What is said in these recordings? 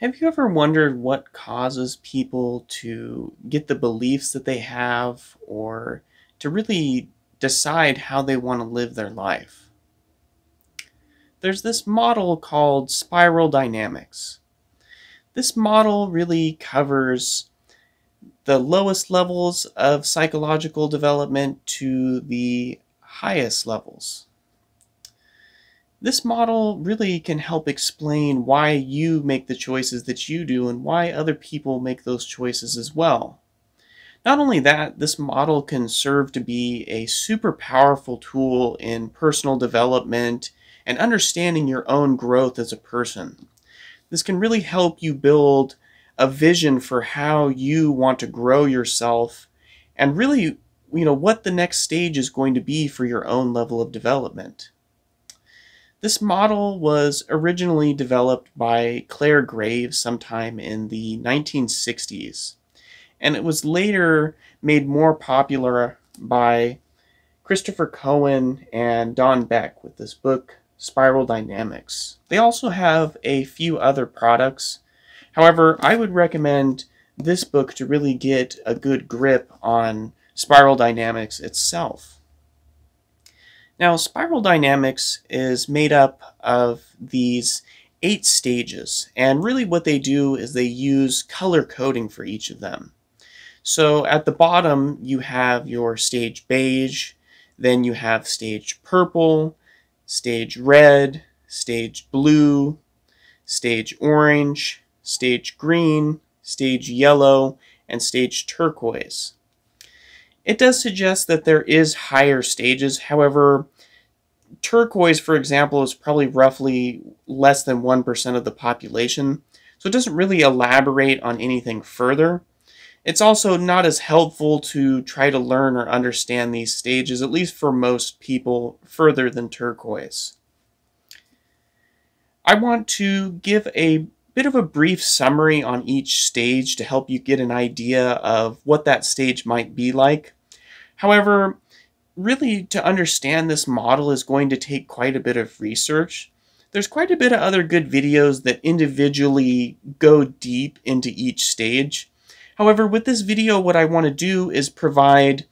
Have you ever wondered what causes people to get the beliefs that they have or to really decide how they want to live their life? There's this model called spiral dynamics. This model really covers the lowest levels of psychological development to the highest levels. This model really can help explain why you make the choices that you do and why other people make those choices as well. Not only that, this model can serve to be a super powerful tool in personal development and understanding your own growth as a person. This can really help you build a vision for how you want to grow yourself and really, you know, what the next stage is going to be for your own level of development. This model was originally developed by Clare Graves sometime in the 1960s, and it was later made more popular by Christopher Cowan and Don Beck with this book, Spiral Dynamics. They also have a few other products. However, I would recommend this book to really get a good grip on spiral dynamics itself. Now, spiral dynamics is made up of these eight stages, and really what they do is they use color coding for each of them. So at the bottom, you have your stage beige, then you have stage purple, stage red, stage blue, stage orange, stage green, stage yellow, and stage turquoise. It does suggest that there is higher stages. However, turquoise, for example, is probably roughly less than 1% of the population. So it doesn't really elaborate on anything further. It's also not as helpful to try to learn or understand these stages, at least for most people, further than turquoise. I want to give a bit of a brief summary on each stage to help you get an idea of what that stage might be like. However, really to understand this model is going to take quite a bit of research. There's quite a bit of other good videos that individually go deep into each stage. However, with this video, what I want to do is provide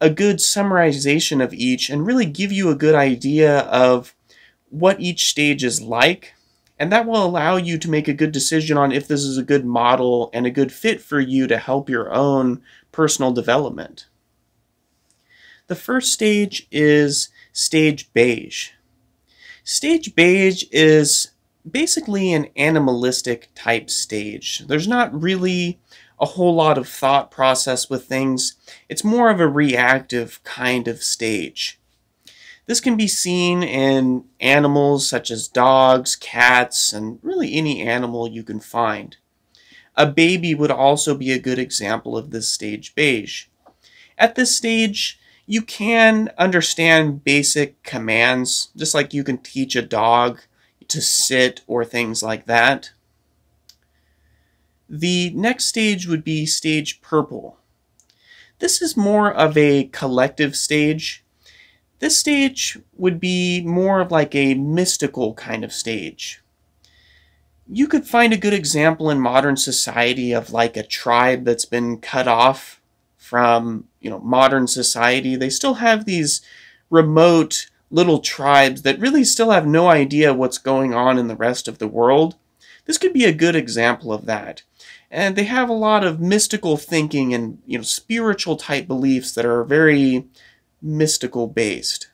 a good summarization of each and really give you a good idea of what each stage is like. And that will allow you to make a good decision on if this is a good model and a good fit for you to help your own personal development. The first stage is stage beige. Stage beige is basically an animalistic type stage. There's not really a whole lot of thought process with things. It's more of a reactive kind of stage. This can be seen in animals such as dogs, cats, and really any animal you can find. A baby would also be a good example of this stage beige. At this stage, you can understand basic commands, just like you can teach a dog to sit or things like that. The next stage would be stage purple. This is more of a collective stage. This stage would be more of like a mystical kind of stage. You could find a good example in modern society of like a tribe that's been cut off from you know modern society. They still have these remote little tribes that really still have no idea what's going on in the rest of the world. This could be a good example of that. And they have a lot of mystical thinking and you know spiritual type beliefs that are very mystical based.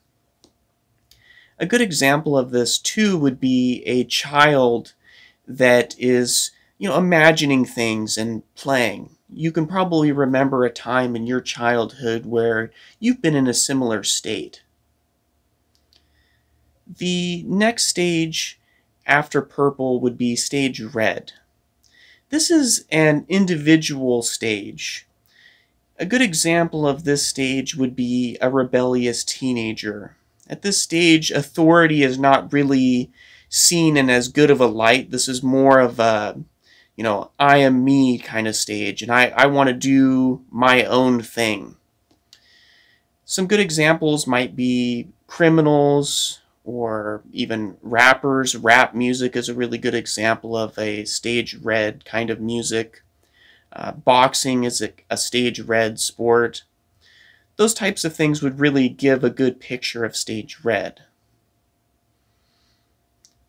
A good example of this too would be a child that is you know imagining things and playing you can probably remember a time in your childhood where you've been in a similar state. The next stage after purple would be stage red. This is an individual stage. A good example of this stage would be a rebellious teenager. At this stage, authority is not really seen in as good of a light. This is more of a you know, I am me kind of stage, and I, I want to do my own thing. Some good examples might be criminals or even rappers. Rap music is a really good example of a stage red kind of music. Uh, boxing is a, a stage red sport. Those types of things would really give a good picture of stage red.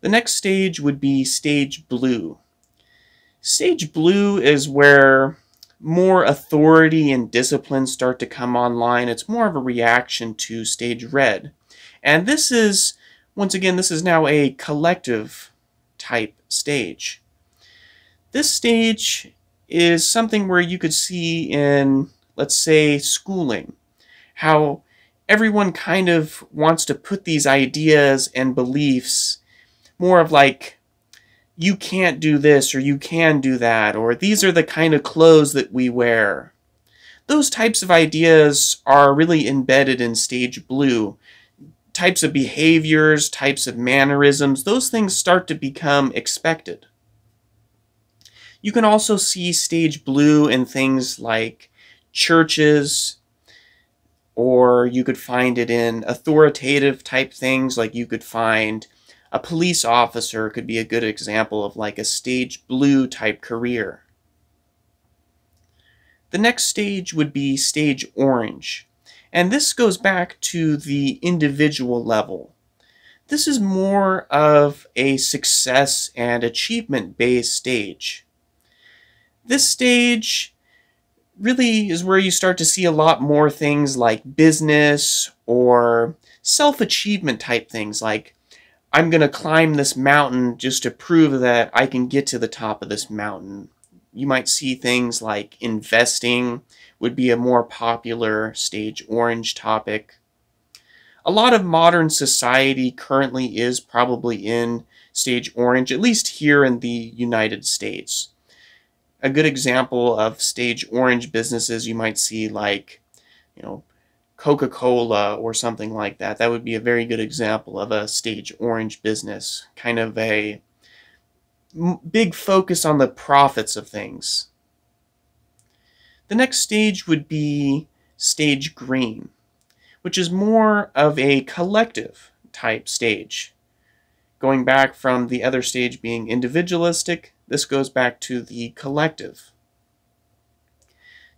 The next stage would be stage blue. Stage blue is where more authority and discipline start to come online. It's more of a reaction to stage red. And this is, once again, this is now a collective type stage. This stage is something where you could see in, let's say, schooling, how everyone kind of wants to put these ideas and beliefs more of like you can't do this or you can do that or these are the kind of clothes that we wear. Those types of ideas are really embedded in stage blue. Types of behaviors, types of mannerisms, those things start to become expected. You can also see stage blue in things like churches, or you could find it in authoritative type things, like you could find a police officer could be a good example of like a stage blue type career. The next stage would be stage orange, and this goes back to the individual level. This is more of a success and achievement based stage. This stage really is where you start to see a lot more things like business or self achievement type things like I'm going to climb this mountain just to prove that I can get to the top of this mountain. You might see things like investing would be a more popular stage orange topic. A lot of modern society currently is probably in stage orange, at least here in the United States. A good example of stage orange businesses you might see like, you know, Coca Cola or something like that. That would be a very good example of a stage orange business. Kind of a big focus on the profits of things. The next stage would be stage green, which is more of a collective type stage. Going back from the other stage being individualistic, this goes back to the collective.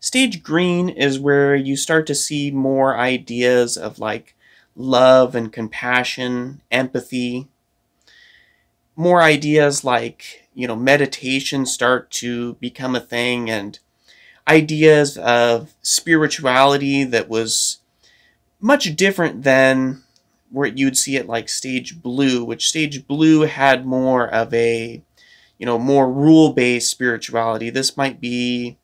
Stage green is where you start to see more ideas of like love and compassion, empathy. More ideas like, you know, meditation start to become a thing and ideas of spirituality that was much different than where you'd see it like stage blue, which stage blue had more of a, you know, more rule-based spirituality. This might be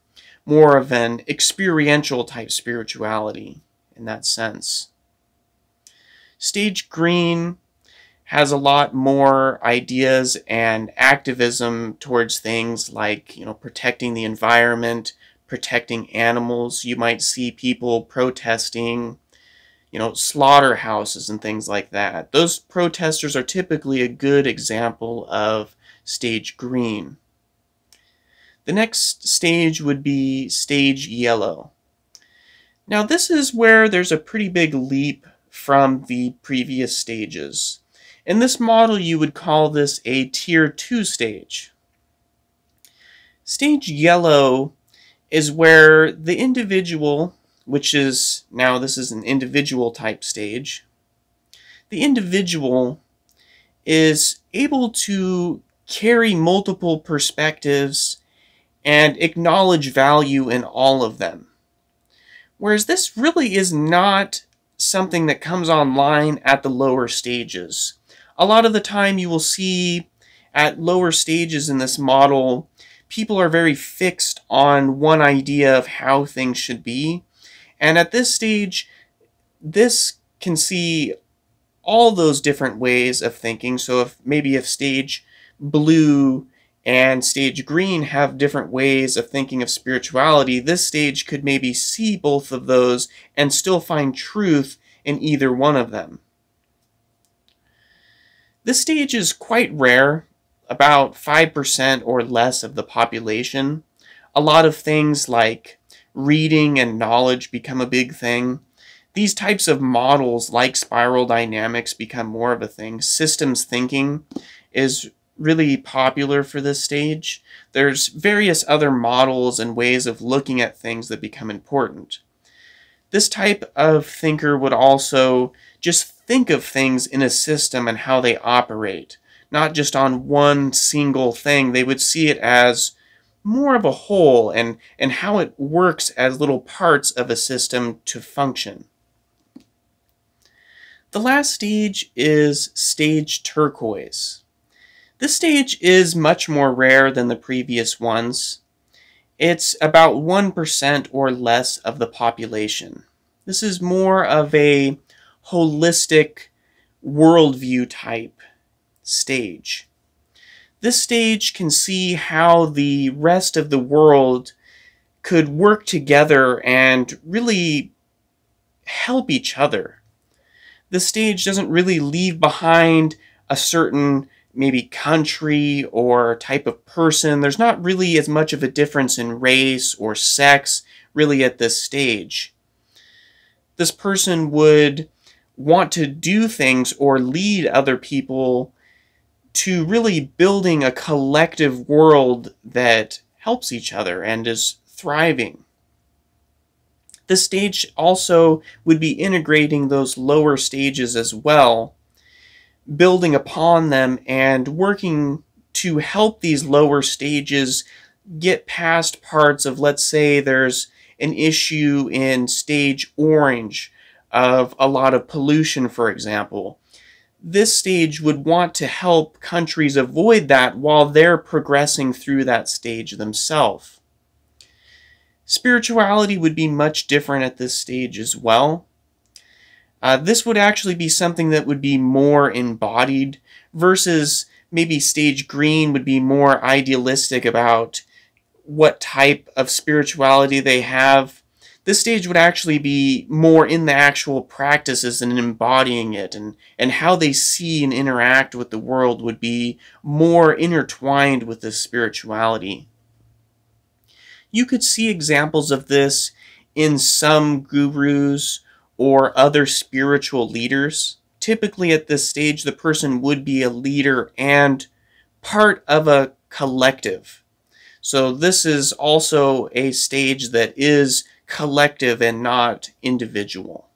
more of an experiential type spirituality in that sense. Stage Green has a lot more ideas and activism towards things like, you know, protecting the environment, protecting animals. You might see people protesting, you know, slaughterhouses and things like that. Those protesters are typically a good example of stage green. The next stage would be stage yellow. Now this is where there's a pretty big leap from the previous stages. In this model you would call this a tier 2 stage. Stage yellow is where the individual, which is now this is an individual type stage, the individual is able to carry multiple perspectives and acknowledge value in all of them. Whereas this really is not something that comes online at the lower stages. A lot of the time you will see at lower stages in this model, people are very fixed on one idea of how things should be. And at this stage, this can see all those different ways of thinking. So if maybe if stage blue and stage green have different ways of thinking of spirituality, this stage could maybe see both of those and still find truth in either one of them. This stage is quite rare, about 5% or less of the population. A lot of things like reading and knowledge become a big thing. these types of models, like spiral dynamics, become more of a thing. Systems thinking is really popular for this stage. There's various other models and ways of looking at things that become important. This type of thinker would also just think of things in a system and how they operate, not just on one single thing. They would see it as more of a whole and, and how it works as little parts of a system to function. The last stage is stage turquoise. This stage is much more rare than the previous ones. It's about 1% or less of the population. This is more of a holistic worldview type stage. This stage can see how the rest of the world could work together and really help each other the stage doesn't really leave behind a certain maybe country or type of person. There's not really as much of a difference in race or sex really at this stage. This person would want to do things or lead other people to really building a collective world that helps each other and is thriving. The stage also would be integrating those lower stages as well, building upon them and working to help these lower stages get past parts of, let's say, there's an issue in stage orange of a lot of pollution, for example. This stage would want to help countries avoid that while they're progressing through that stage themselves. Spirituality would be much different at this stage as well. Uh, this would actually be something that would be more embodied versus maybe stage green would be more idealistic about what type of spirituality they have. This stage would actually be more in the actual practices and embodying it, and, and how they see and interact with the world would be more intertwined with this spirituality. You could see examples of this in some gurus or other spiritual leaders. Typically, at this stage, the person would be a leader and part of a collective. So, this is also a stage that is collective and not individual.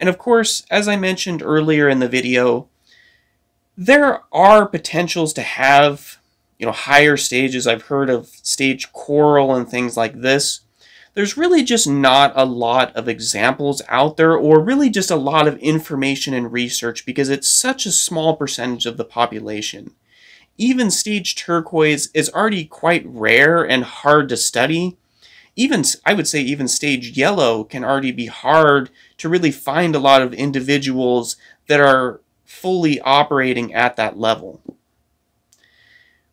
And of course, as I mentioned earlier in the video, there are potentials to have you know higher stages i've heard of stage coral and things like this there's really just not a lot of examples out there or really just a lot of information and research because it's such a small percentage of the population. Even stage turquoise is already quite rare and hard to study. Even i would say even stage yellow can already be hard to really find a lot of individuals that are fully operating at that level.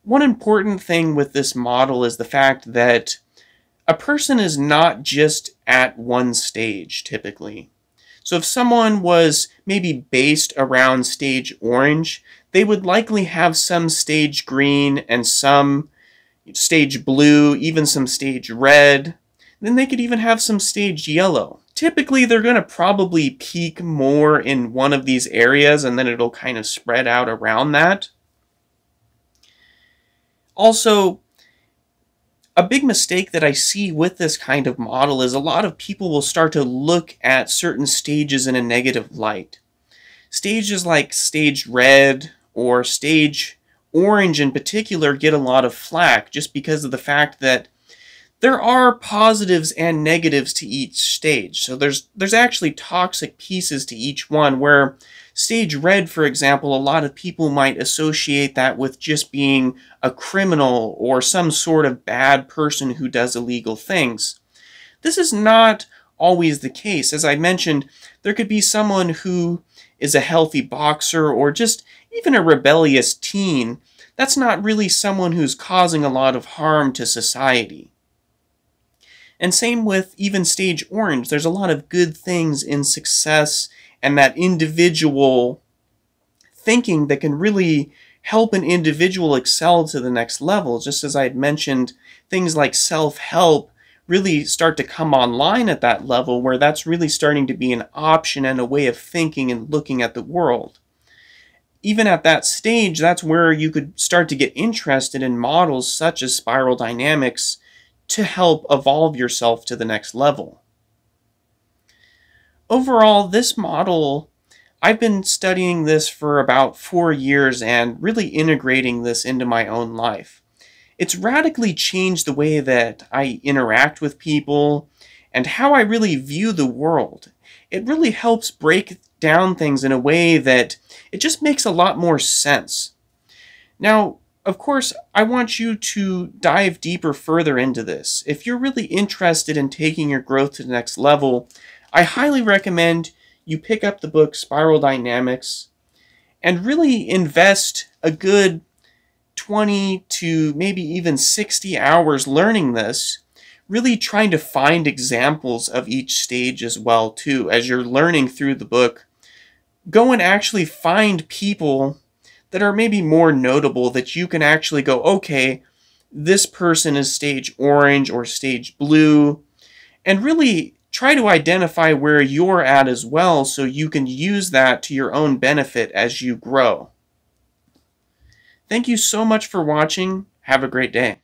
One important thing with this model is the fact that a person is not just at one stage typically. So if someone was maybe based around stage orange, they would likely have some stage green and some stage blue, even some stage red. Then they could even have some stage yellow. Typically, they're going to probably peak more in one of these areas and then it'll kind of spread out around that. Also, a big mistake that I see with this kind of model is a lot of people will start to look at certain stages in a negative light. Stages like stage red or stage orange in particular get a lot of flack just because of the fact that there are positives and negatives to each stage. So there's there's actually toxic pieces to each one where Stage red, for example, a lot of people might associate that with just being a criminal or some sort of bad person who does illegal things. This is not always the case. As I mentioned, there could be someone who is a healthy boxer or just even a rebellious teen. That's not really someone who's causing a lot of harm to society. And same with even stage orange. There's a lot of good things in success and that individual thinking that can really help an individual excel to the next level. Just as I had mentioned, things like self help really start to come online at that level where that's really starting to be an option and a way of thinking and looking at the world. Even at that stage, that's where you could start to get interested in models such as spiral dynamics to help evolve yourself to the next level. Overall, this model, I've been studying this for about four years and really integrating this into my own life it's radically changed the way that I interact with people and how I really view the world. It really helps break down things in a way that it just makes a lot more sense. Now, of course, I want you to dive deeper further into this. If you're really interested in taking your growth to the next level, I highly recommend you pick up the book Spiral Dynamics and really invest a good 20 to maybe even 60 hours learning this, really trying to find examples of each stage as well too as you're learning through the book. Go and actually find people that are maybe more notable that you can actually go, okay, this person is stage orange or stage blue, and really try to identify where you're at as well so you can use that to your own benefit as you grow. Thank you so much for watching. Have a great day.